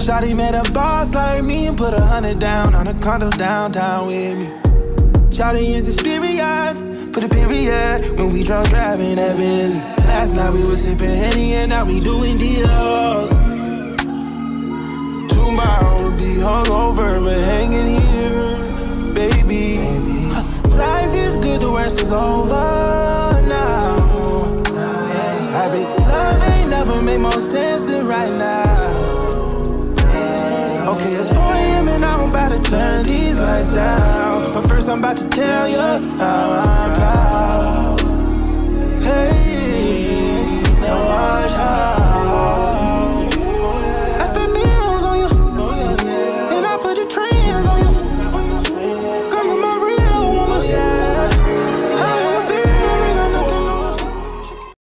Shotty met a boss like me and put a hundred down on a condo downtown with me. Shotty is experience, put a period when we drunk driving that Bentley. Last night we was sipping Henny and now we doing deals. Tomorrow we'll be hungover but hanging here, baby. Life is good, the worst is over now. Be love ain't never made more sense than right now. Okay, it's 4 a.m. and I'm about to turn these lights down. But first, I'm about to tell you how I'm.